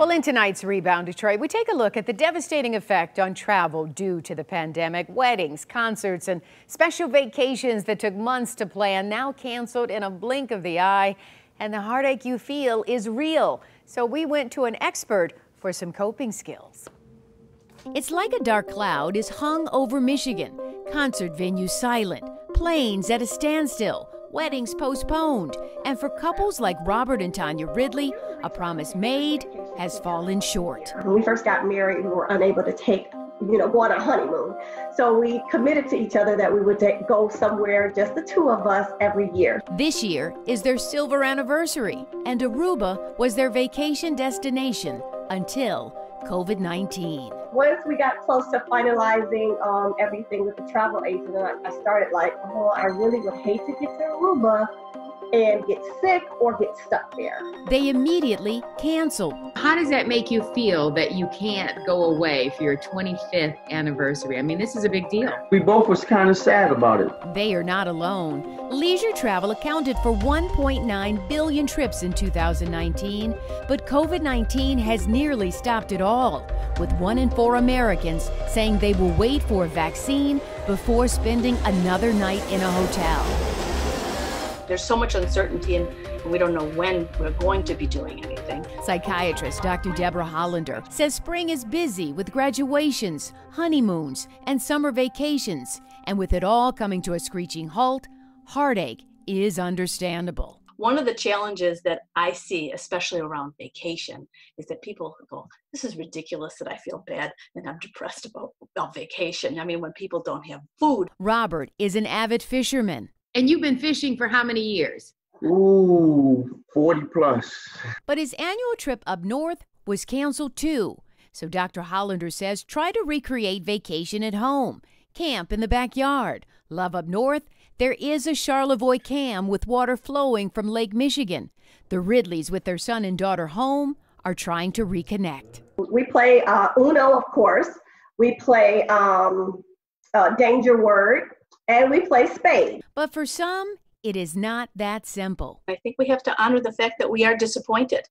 Well, in tonight's Rebound Detroit, we take a look at the devastating effect on travel due to the pandemic. Weddings, concerts, and special vacations that took months to plan now canceled in a blink of the eye. And the heartache you feel is real. So we went to an expert for some coping skills. It's like a dark cloud is hung over Michigan. Concert venues silent, planes at a standstill, weddings postponed. And for couples like Robert and Tanya Ridley, a promise made has fallen short. When we first got married, we were unable to take, you know, go on a honeymoon. So we committed to each other that we would take, go somewhere, just the two of us, every year. This year is their silver anniversary, and Aruba was their vacation destination until COVID 19. Once we got close to finalizing um, everything with the travel agent, I, I started like, oh, I really would hate to get to Aruba and get sick or get stuck there. They immediately canceled. How does that make you feel that you can't go away for your 25th anniversary? I mean, this is a big deal. We both was kind of sad about it. They are not alone. Leisure travel accounted for 1.9 billion trips in 2019, but COVID-19 has nearly stopped it all, with one in four Americans saying they will wait for a vaccine before spending another night in a hotel. There's so much uncertainty and we don't know when we're going to be doing anything. Psychiatrist Dr. Deborah Hollander says spring is busy with graduations, honeymoons, and summer vacations. And with it all coming to a screeching halt, heartache is understandable. One of the challenges that I see, especially around vacation, is that people go, This is ridiculous that I feel bad and I'm depressed about, about vacation. I mean, when people don't have food. Robert is an avid fisherman. And you've been fishing for how many years? Ooh, 40 plus. But his annual trip up north was canceled too. So Dr. Hollander says try to recreate vacation at home. Camp in the backyard. Love up north, there is a Charlevoix Cam with water flowing from Lake Michigan. The Ridleys, with their son and daughter home, are trying to reconnect. We play uh, Uno, of course. We play um, uh, Danger Word and we play spade. But for some, it is not that simple. I think we have to honor the fact that we are disappointed.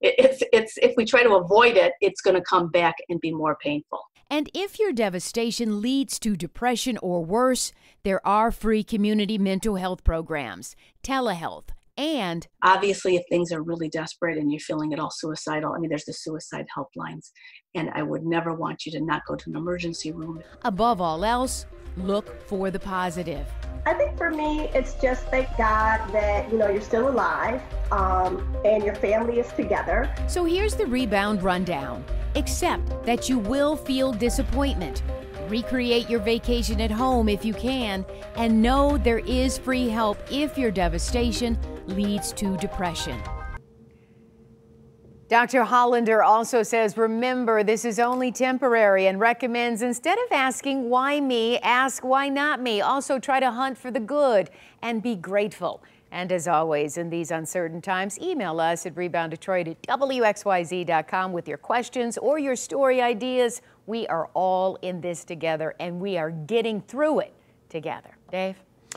It's, it's, if we try to avoid it, it's going to come back and be more painful. And if your devastation leads to depression or worse, there are free community mental health programs, telehealth, and obviously, if things are really desperate and you're feeling at all suicidal, I mean, there's the suicide helplines. And I would never want you to not go to an emergency room. Above all else, look for the positive. I think for me, it's just thank God that you know you're still alive um, and your family is together. So here's the rebound rundown. Accept that you will feel disappointment. Recreate your vacation at home if you can, and know there is free help if your devastation leads to depression. Dr. Hollander also says, remember, this is only temporary and recommends instead of asking why me, ask why not me. Also try to hunt for the good and be grateful. And as always, in these uncertain times, email us at rebounddetroit at wxyz.com with your questions or your story ideas. We are all in this together and we are getting through it together. Dave?